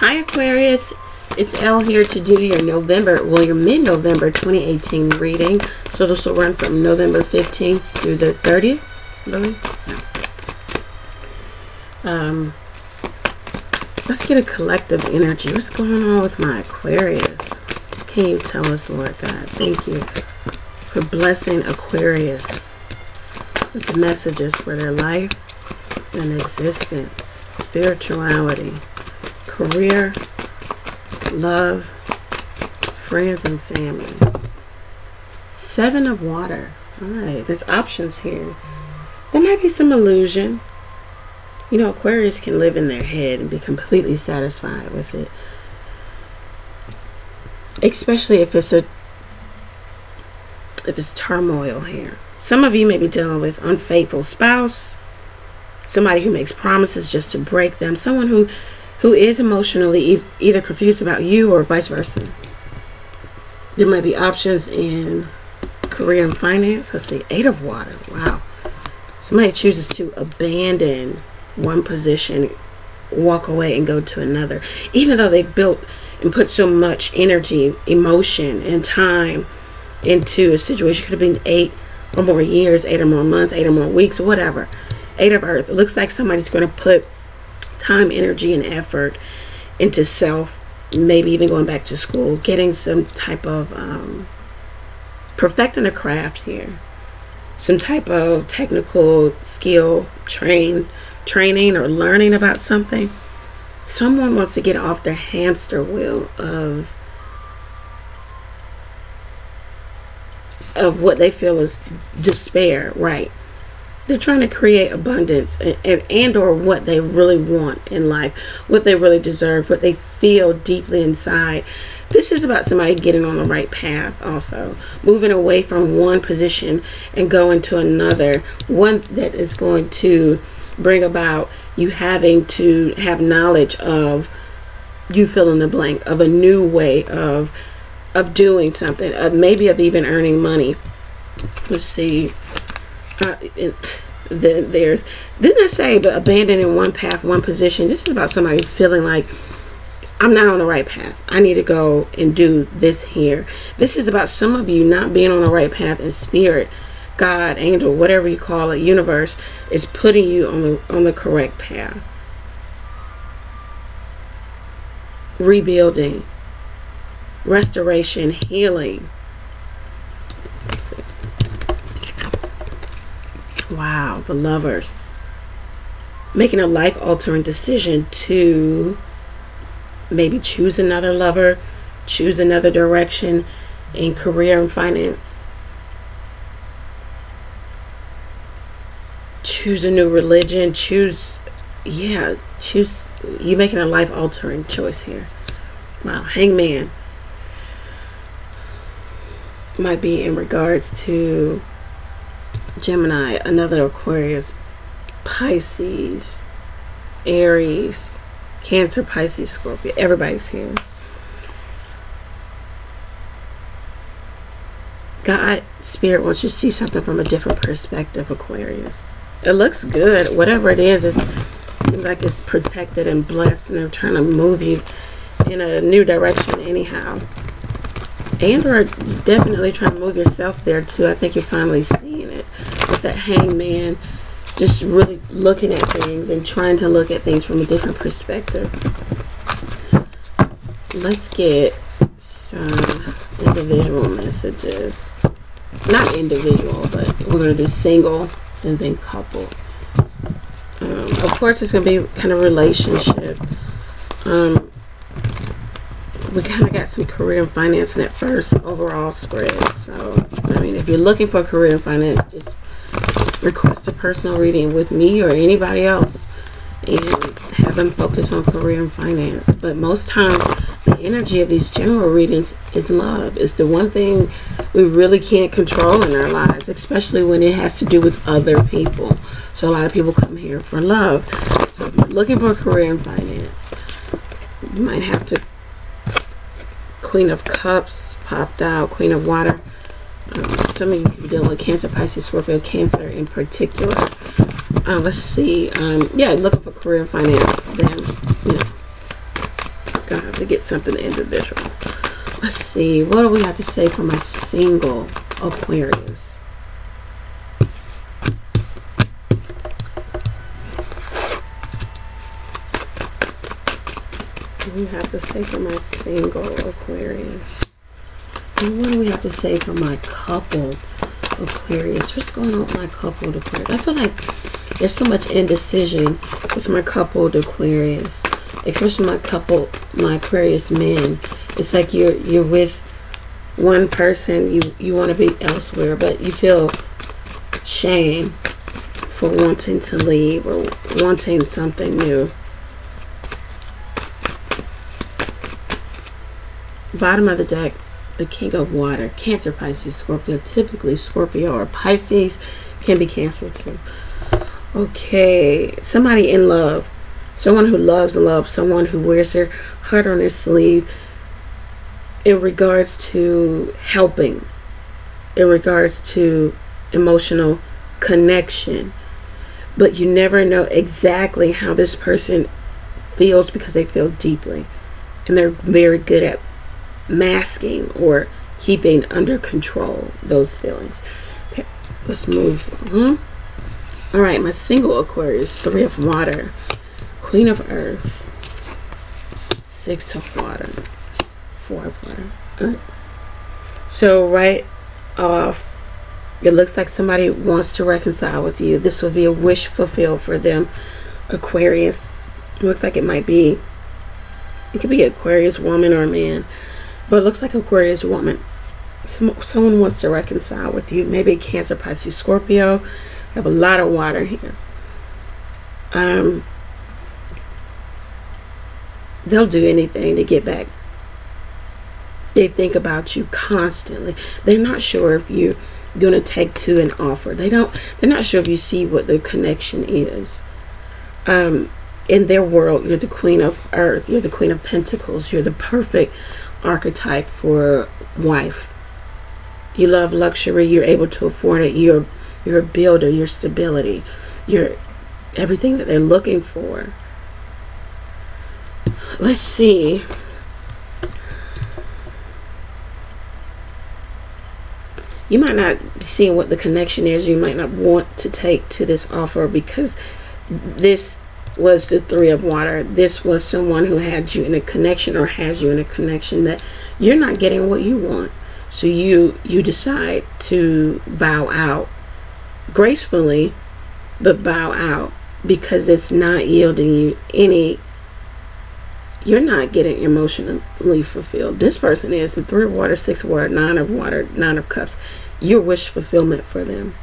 Hi Aquarius, it's Elle here to do your November, well your mid-November 2018 reading. So this will run from November 15th through the 30th, really? Um, let's get a collective energy. What's going on with my Aquarius? Can you tell us, Lord God? Thank you for blessing Aquarius with the messages for their life and existence, spirituality, career, love, friends, and family. Seven of water. All right, there's options here. There might be some illusion. You know, Aquarius can live in their head and be completely satisfied with it. Especially if it's a if it's turmoil here. Some of you may be dealing with unfaithful spouse, somebody who makes promises just to break them, someone who who is emotionally e either confused about you or vice versa. There might be options in career and finance. Let's see, eight of water. Wow. Somebody chooses to abandon one position, walk away and go to another. Even though they built and put so much energy, emotion, and time into a situation. Could have been eight or more years, eight or more months, eight or more weeks, whatever. Eight of earth. It looks like somebody's going to put time, energy, and effort into self, maybe even going back to school, getting some type of um, perfecting a craft here, some type of technical skill, train, training, or learning about something. Someone wants to get off the hamster wheel of of what they feel is despair, right? They're trying to create abundance and, and, or what they really want in life what they really deserve what they feel deeply inside. This is about somebody getting on the right path also moving away from one position and going to another. One that is going to bring about you having to have knowledge of you fill in the blank of a new way of of doing something of maybe of even earning money. Let's see uh, it, there's didn't I say but abandoning one path one position this is about somebody feeling like I'm not on the right path. I need to go and do this here. This is about some of you not being on the right path in spirit God angel whatever you call it universe is putting you on the on the correct path. Rebuilding restoration healing Wow, the lovers. Making a life altering decision to maybe choose another lover, choose another direction in career and finance. Choose a new religion, choose, yeah, choose, You're making a life altering choice here. Wow, hangman might be in regards to Gemini, another Aquarius, Pisces, Aries, Cancer, Pisces, Scorpio. Everybody's here. God, Spirit wants you to see something from a different perspective, Aquarius. It looks good. Whatever it is, it seems like it's protected and blessed, and they're trying to move you in a new direction anyhow. And or definitely trying to move yourself there too. I think you're finally seeing that hangman. Just really looking at things and trying to look at things from a different perspective. Let's get some individual messages. Not individual, but we're going to do single and then couple. Um, of course, it's going to be kind of relationship. Um, we kind of got some career and finance in that first overall spread. So, I mean, if you're looking for career and finance, just request a personal reading with me or anybody else and have them focus on career and finance. But most times, the energy of these general readings is love. It's the one thing we really can't control in our lives, especially when it has to do with other people. So a lot of people come here for love. So if you're looking for a career and finance, you might have to Queen of Cups popped out, Queen of Water. Um, some of you could be dealing with Cancer, Pisces, Scorpio, Cancer in particular. Uh, let's see. Um, yeah, looking for career and finance. Then, you know, Gonna have to get something individual. Let's see. What do we have to say for my single Aquarius? Do we have to say for my single Aquarius? And what do we have to say for my couple Aquarius? What's going on with my coupled Aquarius? I feel like there's so much indecision with my coupled Aquarius, especially my couple, my Aquarius men. It's like you're you're with one person, you you want to be elsewhere, but you feel shame for wanting to leave or wanting something new. Bottom of the deck, the King of Water, Cancer, Pisces, Scorpio. Typically, Scorpio or Pisces can be Cancer too. Okay, somebody in love. Someone who loves love. Someone who wears their heart on their sleeve in regards to helping, in regards to emotional connection. But you never know exactly how this person feels because they feel deeply. And they're very good at masking or keeping under control those feelings. Okay, let's move on. Hmm? All right, my single Aquarius, three of water, queen of earth, six of water, four of water. So right off, it looks like somebody wants to reconcile with you. This will be a wish fulfilled for them, Aquarius. It looks like it might be, it could be Aquarius woman or man but it looks like Aquarius woman. Some, someone wants to reconcile with you. Maybe Cancer, Pisces, Scorpio. Have a lot of water here. Um, they'll do anything to get back. They think about you constantly. They're not sure if you're going to take to an offer. They don't. They're not sure if you see what the connection is. Um, in their world, you're the queen of earth. You're the queen of pentacles. You're the perfect archetype for wife. You love luxury, you're able to afford it, you're you're a builder, you're stability, you're everything that they're looking for. Let's see. You might not be seeing what the connection is. You might not want to take to this offer because this was the three of water. This was someone who had you in a connection or has you in a connection that you're not getting what you want. So you you decide to bow out gracefully, but bow out because it's not yielding you any you're not getting emotionally fulfilled. This person is the three of water, six of water, nine of water, nine of cups. Your wish fulfillment for them.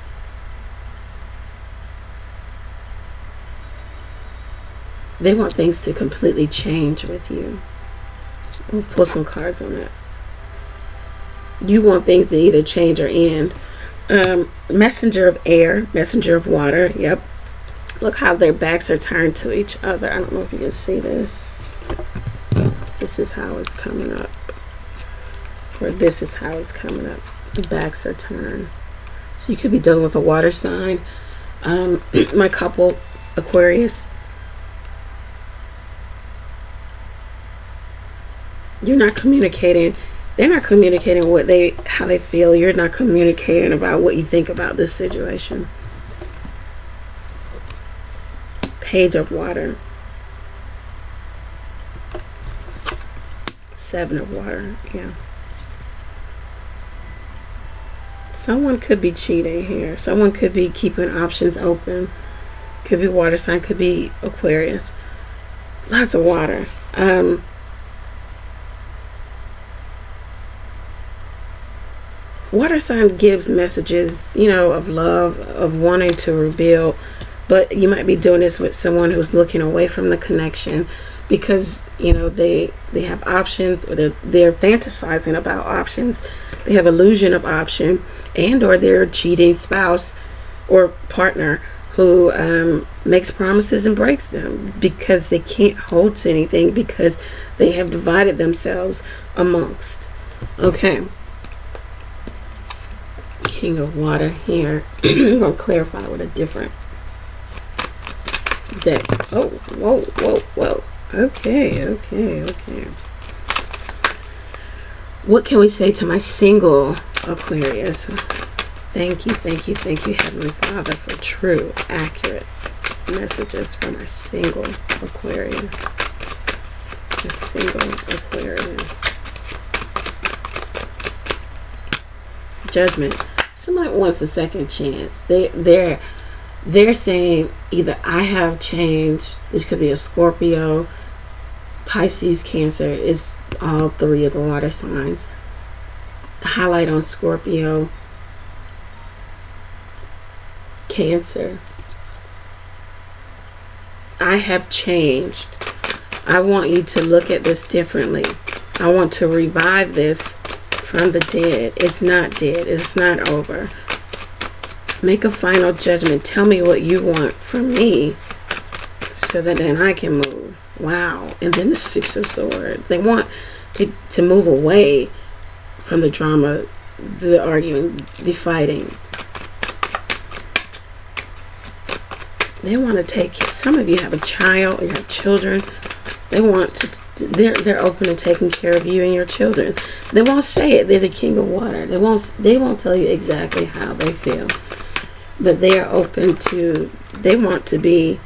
They want things to completely change with you. We'll pull some cards on that. You want things to either change or end. Um, messenger of air, messenger of water. Yep. Look how their backs are turned to each other. I don't know if you can see this. This is how it's coming up. Or this is how it's coming up. The backs are turned. So you could be dealing with a water sign. Um, my couple, Aquarius, you're not communicating they're not communicating what they how they feel. You're not communicating about what you think about this situation. Page of water. Seven of water yeah. Someone could be cheating here. Someone could be keeping options open. Could be water sign could be aquarius. Lots of water. Um water sign gives messages, you know, of love, of wanting to reveal, but you might be doing this with someone who's looking away from the connection because you know they they have options or they're, they're fantasizing about options. They have illusion of option and or their cheating spouse or partner who um, makes promises and breaks them because they can't hold to anything because they have divided themselves amongst. Okay king of water here. I'm going to clarify with a different deck. Oh, whoa, whoa, whoa. Okay, okay, okay. What can we say to my single Aquarius? Thank you, thank you, thank you, Heavenly Father, for true, accurate messages from our single Aquarius. A single Aquarius. Judgment. Somebody wants a second chance. They they're they're saying either I have changed. This could be a Scorpio, Pisces, Cancer. It's all three of the water signs. Highlight on Scorpio, Cancer. I have changed. I want you to look at this differently. I want to revive this from the dead. It's not dead. It's not over. Make a final judgment. Tell me what you want from me so that then I can move. Wow. And then the Six of Swords. They want to, to move away from the drama, the arguing, the fighting. They want to take, some of you have a child, you have children. They want to, they're, they're open to taking care of you and your children. They won't say it. They're the king of water. They won't, they won't tell you exactly how they feel. But they are open to, they want to be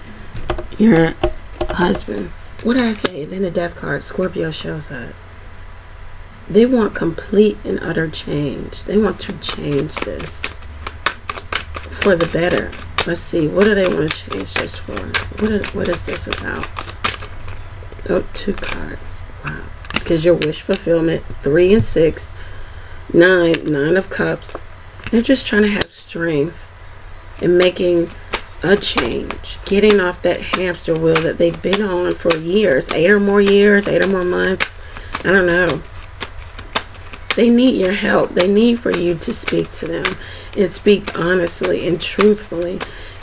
your husband. What did I say? Then the death card, Scorpio shows up. They want complete and utter change. They want to change this for the better. Let's see. What do they want to change this for? What what is this about? Oh, two cards. Wow. Because your wish fulfillment, three and six, nine, nine of cups. They're just trying to have strength and making a change. Getting off that hamster wheel that they've been on for years. Eight or more years, eight or more months. I don't know. They need your help. They need for you to speak to them and speak honestly and truthfully.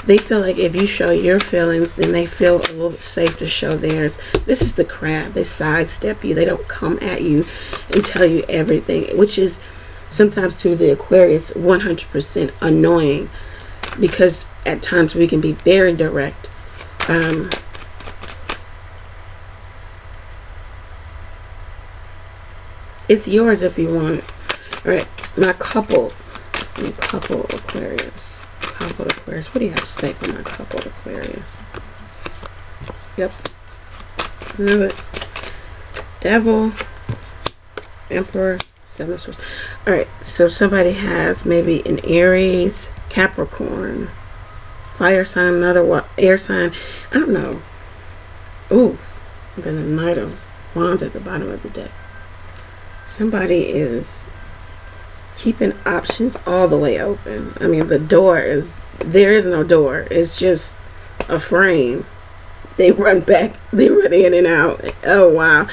They feel like if you show your feelings, then they feel a little bit safe to show theirs. This is the crab. They sidestep you. They don't come at you and tell you everything, which is sometimes to the Aquarius 100% annoying because at times we can be very direct. Um, It's yours if you want. All right, my couple, my couple Aquarius, couple Aquarius. What do you have to say for my couple Aquarius? Yep, another Devil, Emperor, Seven Swords. All right, so somebody has maybe an Aries, Capricorn, fire sign, another air sign. I don't know. Ooh, then a Knight of Wands at the bottom of the deck somebody is keeping options all the way open. I mean, the door is, there is no door. It's just a frame. They run back, they run in and out. Oh, wow.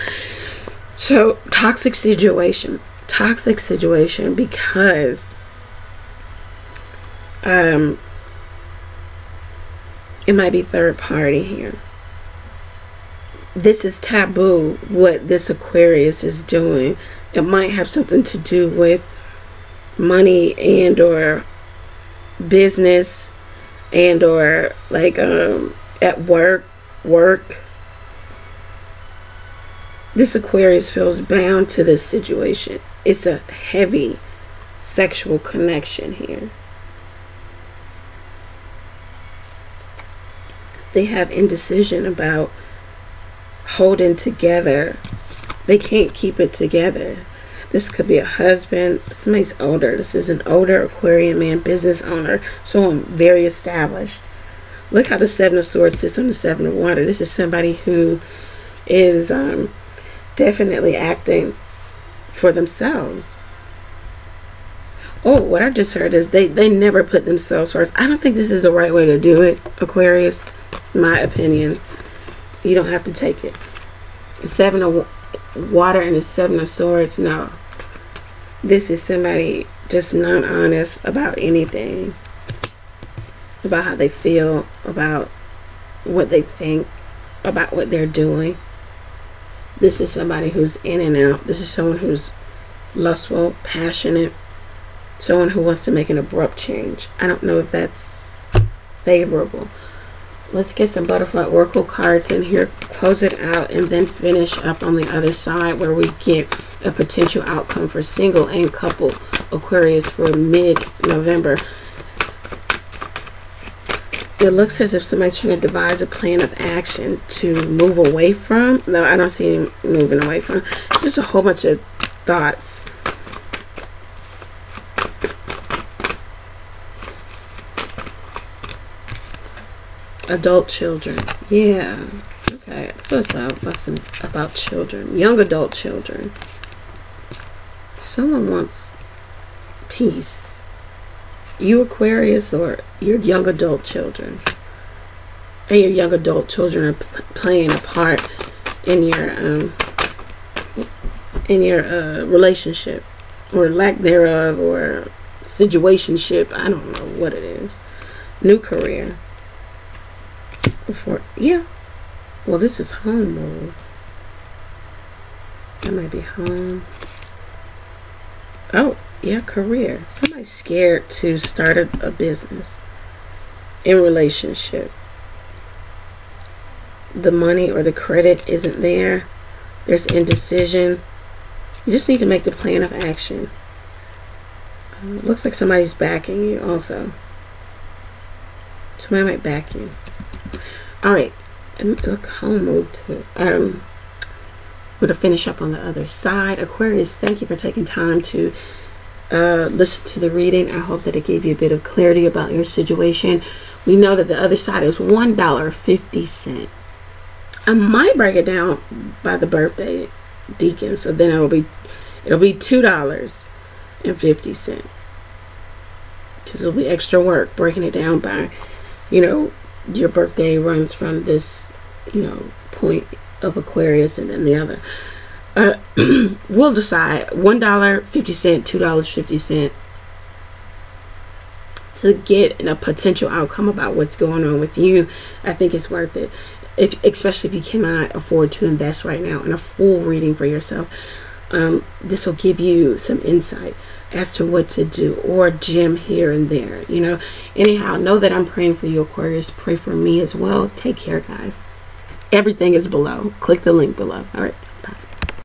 So, toxic situation. Toxic situation because um, it might be third party here. This is taboo what this Aquarius is doing it might have something to do with money and or business and or like um at work work. This aquarius feels bound to this situation. It's a heavy sexual connection here. They have indecision about holding together. They can't keep it together. This could be a husband, somebody's older. This is an older Aquarian man, business owner, someone very established. Look how the Seven of Swords sits on the Seven of Water. This is somebody who is um, definitely acting for themselves. Oh, what I just heard is they, they never put themselves first. I don't think this is the right way to do it, Aquarius. My opinion. You don't have to take it. Seven of water and the seven of swords no this is somebody just not honest about anything about how they feel about what they think about what they're doing. This is somebody who's in and out. This is someone who's lustful passionate someone who wants to make an abrupt change. I don't know if that's favorable. Let's get some butterfly oracle cards in here close it out and then finish up on the other side where we get a potential outcome for single and couple Aquarius for mid-November. It looks as if somebody's trying to devise a plan of action to move away from. No, I don't see him moving away from. Just a whole bunch of thoughts. Adult children. Yeah. Okay. So it's about, about children. Young adult children. Someone wants peace. You Aquarius or your young adult children. And your young adult children are playing a part in your um, in your uh, relationship or lack thereof or situationship. I don't know what it is. New career. Before yeah. Well, this is home move. That might be home. Oh, yeah, career. Somebody's scared to start a, a business in relationship. The money or the credit isn't there. There's indecision. You just need to make the plan of action. Uh, looks like somebody's backing you also. Somebody might back you. All right. Look, home move to um we're to finish up on the other side. Aquarius, thank you for taking time to uh, listen to the reading. I hope that it gave you a bit of clarity about your situation. We know that the other side is $1.50. I might break it down by the birthday decan, so then it'll be it'll be two dollars and fifty cent. Because it'll be extra work breaking it down by, you know, your birthday runs from this, you know, point of Aquarius and then the other. Uh, we'll decide one dollar fifty cent, two dollars fifty cent to get a potential outcome about what's going on with you. I think it's worth it, if especially if you cannot afford to invest right now in a full reading for yourself. Um, this will give you some insight as to what to do or gem here and there. You know, anyhow, know that I'm praying for you, Aquarius. Pray for me as well. Take care, guys. Everything is below. Click the link below. All right.